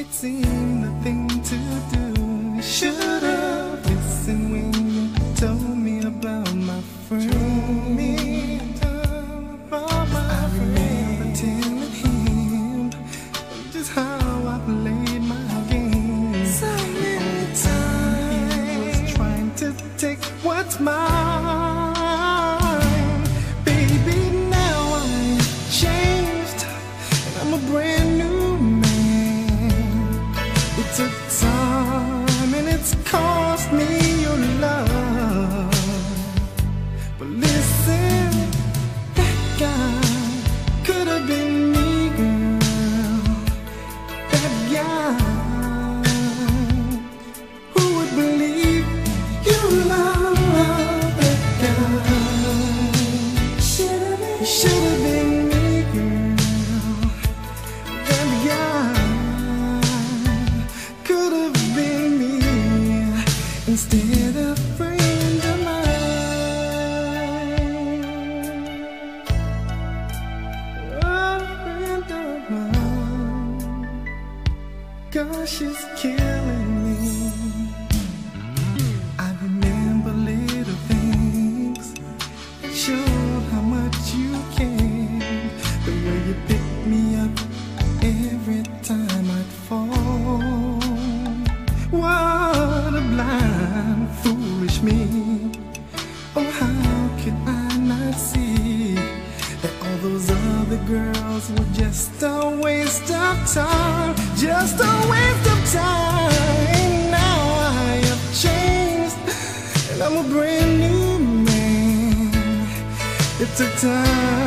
it seemed the thing to do. Should've listened when you told me about my friend. Told me about my I remember telling him just how I played my game. So many times he was trying to take what's mine. Baby, now I've changed and I'm a brand new man. It took time and it's cost me instead of friend of mine. A friend of mine. Gosh, she's killing me up every time I'd fall. What a blind, foolish me. Oh, how could I not see that all those other girls were just a waste of time? Just a waste of time. Now I have changed and I'm a brand new man. It took time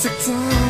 It took